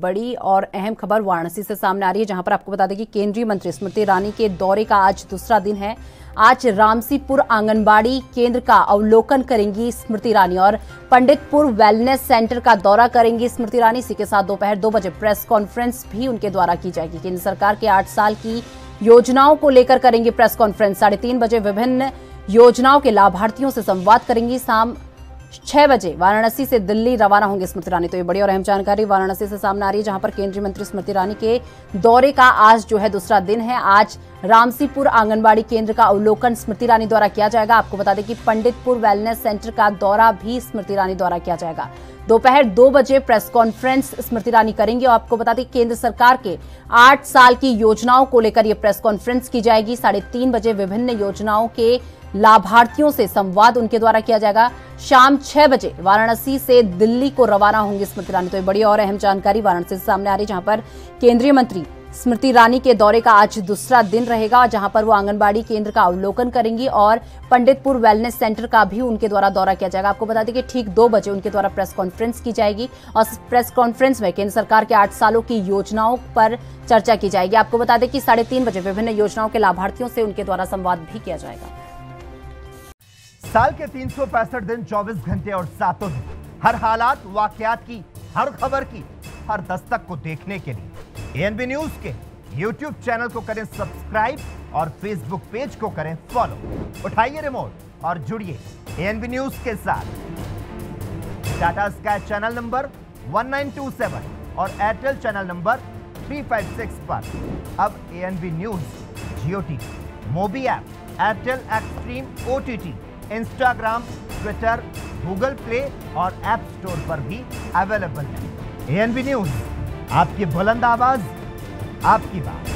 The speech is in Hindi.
बड़ी और अहम खबर वाराणसी से सामने आ रही है, जहाँ पर आपको बता दें कि केंद्रीय मंत्री स्मृति ईरानी के दौरे का आज दूसरा दिन है। आज रामसीपुर आंगनबाड़ी केंद्र का अवलोकन करेंगी स्मृति ईरानी और पंडितपुर वेलनेस सेंटर का दौरा करेंगी स्मृति ईरानी। इसी के साथ दोपहर दो बजे प्रेस कॉन्फ्रेंस भी उनके द्वारा की जाएगी। केंद्र सरकार के आठ साल की योजनाओं को लेकर करेंगे प्रेस कॉन्फ्रेंस। साढ़े बजे विभिन्न योजनाओं के लाभार्थियों से संवाद करेंगी। शाम छह बजे वाराणसी से दिल्ली रवाना होंगे स्मृति ईरानी। तो ये बड़ी और अहम जानकारी वाराणसी से सामने आ रही है, जहाँ पर केंद्रीय मंत्री स्मृति ईरानी के दौरे का आज जो है दूसरा दिन है। आज रामसीपुर आंगनबाड़ी केंद्र का अवलोकन स्मृति ईरानी द्वारा किया जाएगा। आपको बता दें कि पंडितपुर वेलनेस सेंटर का दौरा भी स्मृति ईरानी द्वारा किया जाएगा। दोपहर दो बजे प्रेस कॉन्फ्रेंस स्मृति ईरानी करेंगे और आपको बता दें केंद्र सरकार के आठ साल की योजनाओं को लेकर यह प्रेस कॉन्फ्रेंस की जाएगी। साढ़े तीन बजे विभिन्न योजनाओं के लाभार्थियों से संवाद उनके द्वारा किया जाएगा। शाम छह बजे वाराणसी से दिल्ली को रवाना होंगे स्मृति ईरानी। तो ये बड़ी और अहम जानकारी वाराणसी से सामने आ रही जहाँ पर केंद्रीय मंत्री स्मृति ईरानी के दौरे का आज दूसरा दिन रहेगा, जहाँ पर वो आंगनबाड़ी केंद्र का अवलोकन करेंगी और पंडितपुर वेलनेस सेंटर का भी उनके द्वारा दौरा किया जाएगा। आपको बता दें कि ठीक दो बजे उनके द्वारा प्रेस कॉन्फ्रेंस की जाएगी और प्रेस कॉन्फ्रेंस में केंद्र सरकार के आठ सालों की योजनाओं पर चर्चा की जाएगी। आपको बता दें कि साढ़े तीन बजे विभिन्न योजनाओं के लाभार्थियों से उनके द्वारा संवाद भी किया जाएगा। साल के तीन सौ पैंसठ दिन 24 घंटे और सातों दिन। हर हालात, वाकयात की, हर खबर की, हर दस्तक को देखने के लिए। एएनबी न्यूज़ के यूट्यूब चैनल को करें सब्सक्राइब और फेसबुक पेज को करें फॉलो उठाइए रिमोट और जुड़िए एएनबी न्यूज़ के साथ। टाटा स्काई चैनल नंबर 1927 और एयरटेल चैनल नंबर 356 पर। अब ANB news Jio TV mobi app Airtel Xstream OTT Instagram Twitter Google Play और एप स्टोर पर भी अवेलेबल है। एएनबी न्यूज़ आपकी बुलंद आवाज़, आपकी बात।